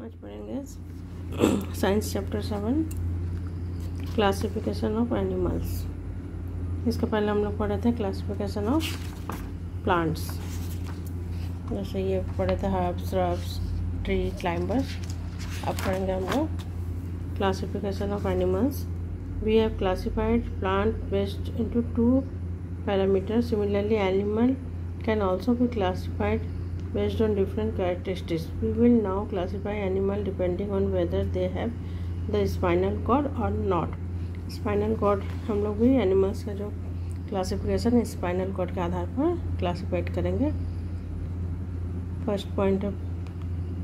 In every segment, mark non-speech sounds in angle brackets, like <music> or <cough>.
आज पढ़ेंगे। Science chapter seven classification of animals इसके पहले हम लोग पढ़े थे क्लासिफिकेशन ऑफ़ प्लांट्स जैसे ये पढ़े थे हर्ब्स रब्स ट्री क्लाइंबर्स अब पढ़ेंगे हम लोग classification of animals we have classified plant based into two parameter similarly animal can also be classified based on different characteristics. We will now classify animal depending on whether they have the spinal cord or not. Spinal cord हम लोग भी animals का जो classification है spinal cord के आधार पर classified करेंगे first point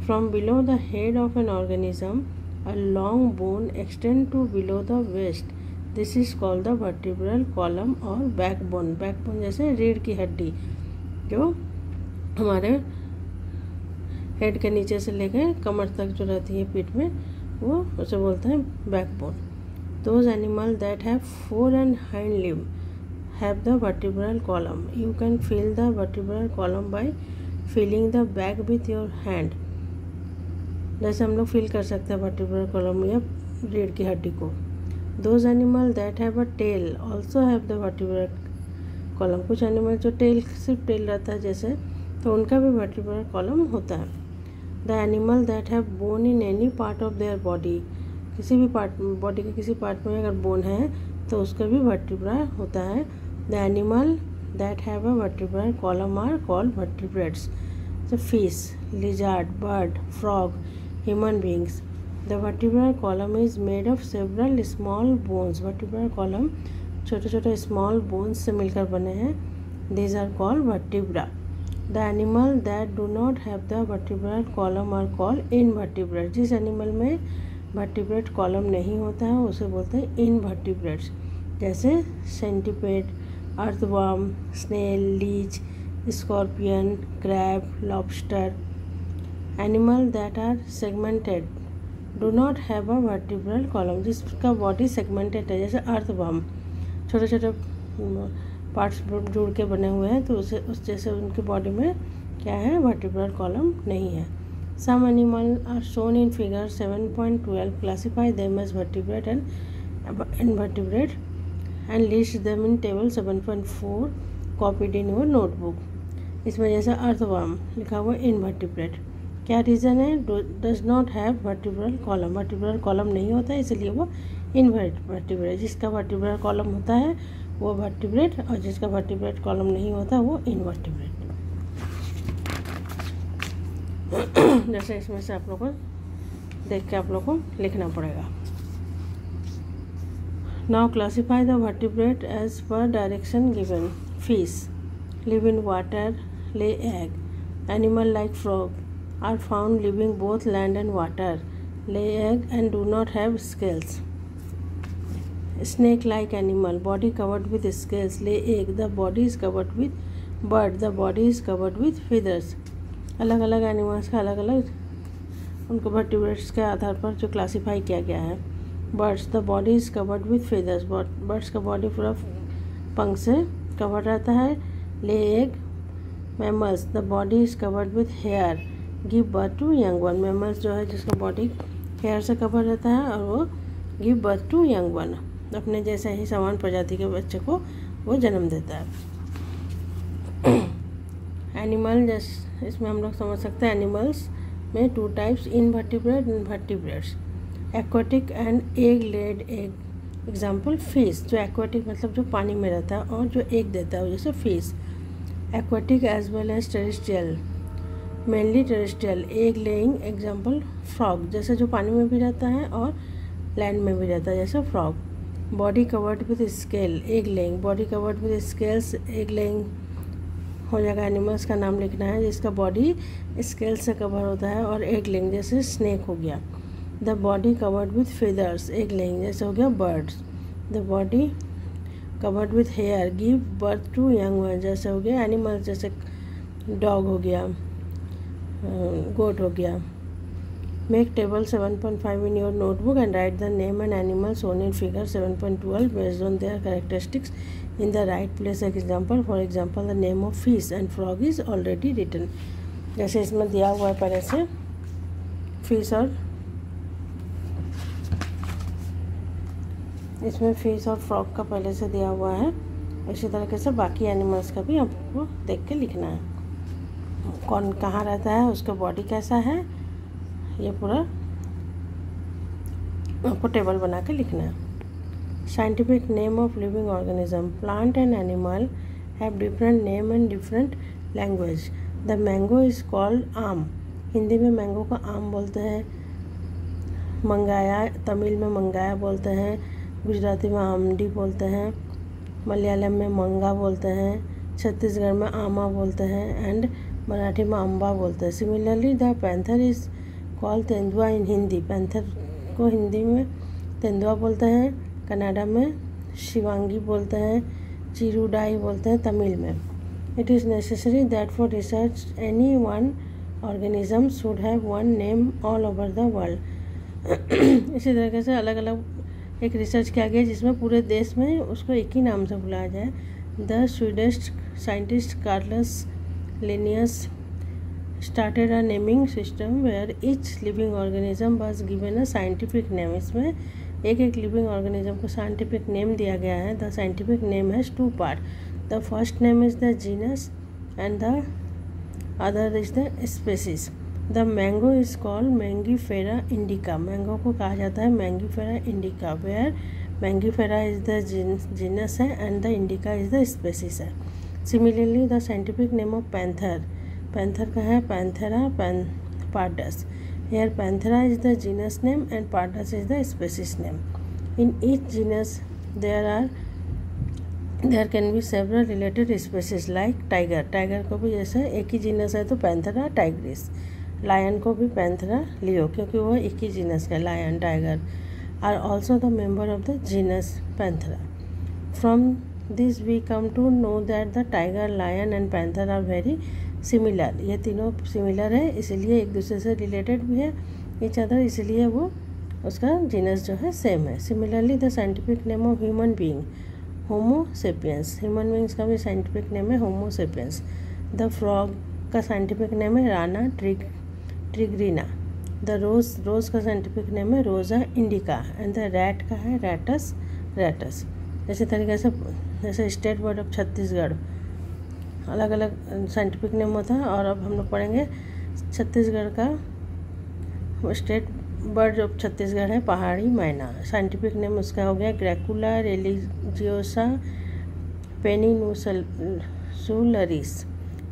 from below the head of an organism a long bone extend to below the waist this is called the vertebral column और बैकबोन बैकबोन जैसे रीढ़ की हड्डी, जो हमारे हेड के नीचे से लेके कमर तक जो रहती है पीठ में, वो उसे बोलते हैं backbone those animal that have fore and hind live have the vertebral column you can feel the vertebral column by feeling the back with your hand जैसे हम लोग फील कर सकते हैं वर्टिब्रल कॉलम या रीढ़ की हड्डी को. Those animal that have a tail also have the vertebral column कुछ एनिमल जो टेल सिर्फ़ टेल रहता है जैसे तो उनका भी वर्टिब्रल कॉलम होता है. The animal that have bone in any part of their body किसी भी पार्ट बॉडी के किसी पार्ट में अगर बोन है तो उसका भी वर्टिब्रा होता है। The animal that have a vertebral column are called vertebrates the fish lizard bird frog human beings the vertebral column is made of several small bones vertebral column छोटे छोटे स्मॉल बोन्स से मिलकर बने हैं। These are called vertebra the animal that do not have the vertebrate column are call invertebrate जिस animal में vertebrate column नहीं होता है, उसे बोलते हैं इनवर्टिब्रेट्स जैसे centipede earthworm snail leech scorpion crab lobster animal that are segmented do not have a vertebral column जिसका बॉडी सेगमेंटेड है, जैसे अर्थवर्म छोटे छोटे पार्ट्स जुड़ के बने हुए हैं तो उसे, उस जैसे उनकी बॉडी में क्या है वर्टिब्रल कॉलम नहीं है। Some animal are shown in figure seven point twelve classify them as vertebrate and invertebrate and list them in table seven point four copied in your notebook इसमें जैसे अर्थवर्म लिखा हुआ invertebrate क्या reason है? Does not have vertebral column vertebral column नहीं होता है इसलिए वो इनवर्टिब्रेट जिसका वर्टिब्रल कॉलम होता है वो वर्टिब्रेट और जिसका वर्टिब्रेट कॉलम नहीं होता, वो इनवर्टिब्रेट <coughs> जैसे इसमें से आप लोग को देख के आप लोग को लिखना पड़ेगा। Now classify the vertebrate as per direction given fish live in water lay egg animal like frog are found living both land and water lay egg and do not have scales. Snake like animal, body covered with scales, lay egg. The body is covered with bird. The body is covered with feathers. अलग अलग animals का अलग अलग उनको vertebrates के आधार पर जो classify किया गया है birds the body is covered with feathers birds का बॉडी पूरा पंख से कवर रहता है lay egg mammals the body is covered with hair give birth to young one mammals जो है जिसका बॉडी हेयर से कवर रहता है और वो give birth to young one अपने जैसे ही समान प्रजाति के बच्चे को वो जन्म देता है। एनिमल जैसे, इसमें हम लोग समझ सकते हैं एनिमल्स में two types invertebrate invertebrates aquatic and egg laid egg example fish जो एक्वाटिक मतलब जो पानी में रहता है और जो एग देता है जैसे fish aquatic as well as terrestrial mainly terrestrial egg laying example frog जैसे जो पानी में भी रहता है और लैंड में भी रहता है, जैसे frog body covered with scale egg laying body covered with scales egg laying हो जाएगा एनिमल्स का नाम लिखना है, जिसका बॉडी स्केल से कवर होता है और एग लेइंग जैसे स्नेक हो गया। The body covered with feathers egg laying जैसे हो गया birds the body covered with hair give birth to young one जैसे हो गया एनिमल्स जैसे डॉग हो गया गोट हो गया। Make table 7.5 in your notebook and write the name and animal shown in figure 7.12 based on their characteristics in the right place example for example the name of fish and frog is already written जैसे इसमें दिया हुआ है पहले से fish और इसमें fish और फ्रॉक का पहले से दिया हुआ है इसी तरीके से बाकी एनिमल्स का भी आपको देख के लिखना है कौन कहाँ रहता है उसका बॉडी कैसा है ये पूरा आपको टेबल बना के लिखना है। Scientific name of living organism plant and animal have different name and different language the mango is called aam Hindi में मैंगो को आम बोलते हैं। मंगाया, तमिल में मंगाया बोलते हैं। गुजराती में आमडी बोलते हैं। मलयालम में मंगा बोलते हैं। छत्तीसगढ़ में आमा बोलते हैं। एंड मराठी में अम्बा बोलते हैं। Similarly the panther is call tendua in Hindi, panther को हिंदी में तेंदुआ बोलते हैं, कनाडा में शिवांगी बोलते हैं, चिरुडाई बोलते हैं, तमिल में। It is necessary that for research any one organism should have one name all over the world इसी तरीके से अलग अलग एक रिसर्च किया गया जिसमें पूरे देश में उसको एक ही नाम से बुलाया जाए। The Swedish scientist Carolus Linnaeus started a naming system where each living organism was given a scientific name इसमें एक एक लिविंग ऑर्गेनिज्म को साइंटिफिक नेम दिया गया है। The scientific name has two part the first name is the genus and the other is the species the mango is called Mangifera indica mango को कहा जाता है Mangifera indica where Mangifera is the genus है and the indica is the species है। Similarly the scientific name of panther panther का है, Panthera pan pardus here Panthera is the genus name and pardus is the species name in each genus there are there can be several related species like tiger tiger को भी जैसे एक ही genus है तो Panthera Tigris lion को भी Panthera लियो क्योंकि वो एक ही जीनस का lion tiger are also the member of the genus Panthera. From this we come to know that the tiger lion and panther are very similar ये तीनों सिमिलर है, इसलिए एक दूसरे से रिलेटेड भी है इच अदर इसलिए वो उसका जीनस जो है सेम है। Similarly the scientific name of human being Homo sapiens human beings का भी साइंटिफिक नेम है होमोसेपियंस द फ्रॉग का साइंटिफिक नेम है राना ट्रिग ट्रिग्रीना द रोज रोज का साइंटिफिक नेम है Rosa indica and the rat का है रैटस रैटस जैसे तरीके से, जैसे स्टेट बोर्ड ऑफ़ छत्तीसगढ़ अलग अलग साइंटिफिक नेम होता है और अब हम लोग पढ़ेंगे छत्तीसगढ़ का स्टेट बर्ड ऑफ़ छत्तीसगढ़ है, पहाड़ी मैना। साइंटिफिक नेम उसका हो गया Gracula religiosa peninsularis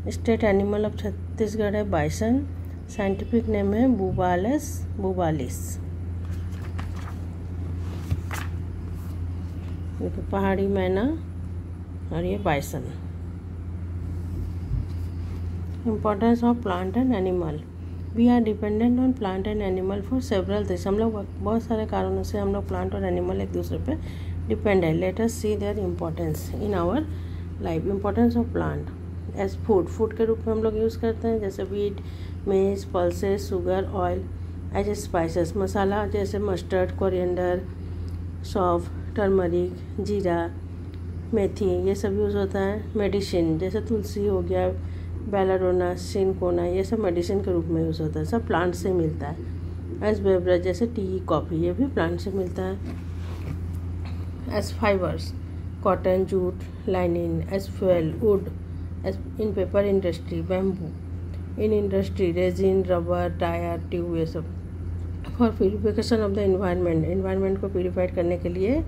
state animal of Chhattisgarh है बाइसन साइंटिफिक नेम है बुबालस बुबालिस देखो, पहाड़ी मैना और ये bison importance of plant and animal we are dependent on plant and animal for several things हम लोग बहुत सारे कारणों से हम लोग प्लांट और एनिमल एक दूसरे पे डिपेंड है. Let us see their importance in our life importance of plant as food food के रूप में हम लोग यूज़ करते हैं. जैसे wheat maize pulses sugar oil as a spices masala जैसे मस्टर्ड कोरिएंडर सौफ टर्मरिक जीरा, मेथी, ये सब यूज़ होता है. मेडिसिन जैसे तुलसी हो गया बेलाडोना सिनकोना, ये सब मेडिसिन के रूप में यूज़ होता है, सब प्लांट से मिलता है। एज बेवरेज जैसे टी कॉफ़ी ये भी प्लांट से मिलता है। As fibres cotton jute linen as fuel wood as in paper industry bamboo in industry resin rubber tyre tube ये सब। For purification of the environment environment को प्योरीफाइड करने के लिए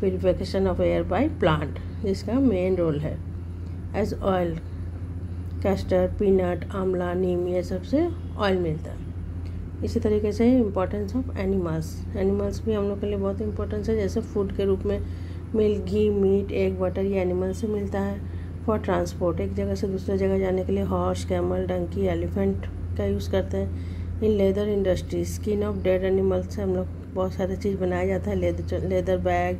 purification of air by plant जिसका main role है। As oil castor, peanut, amla, neem, ये सबसे ऑयल मिलता है। इसी तरीके से इम्पोर्टेंस ऑफ़ एनिमल्स एनिमल्स भी हम लोग के लिए बहुत इंपॉर्टेंस है। जैसे फ़ूड के रूप में milk ghee meat egg butter ये एनिमल से मिलता है। फॉर ट्रांसपोर्ट एक जगह से दूसरे जगह जाने के लिए हॉर्स कैमल डंकी एलिफेंट का यूज़ करते हैं। In leather industry skin of dead animal से हम लोग बहुत सारे चीज़ बनाया जाता है। Leather leather bag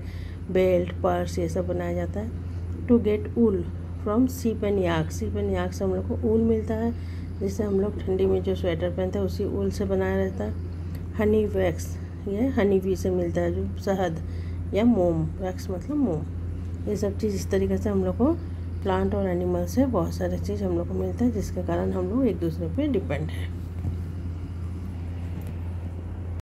belt purse ये सब बनाया जाता है। To get wool from sheep and yak. Sheep and yak से हम लोग को ऊल मिलता है जिससे हम लोग ठंडी में जो स्वेटर पहनते हैं, उसी ऊल से बनाया रहता है। हनी वैक्स, ये हनी वी से मिलता है, जो शहद या मोम, वैक्स मतलब मोम। ये सब चीज़ इस तरीके से हम लोग को प्लांट और एनिमल से बहुत सारे चीज़ हम लोग को मिलता है, जिसके कारण हम लोग एक दूसरे पर डिपेंड हैं।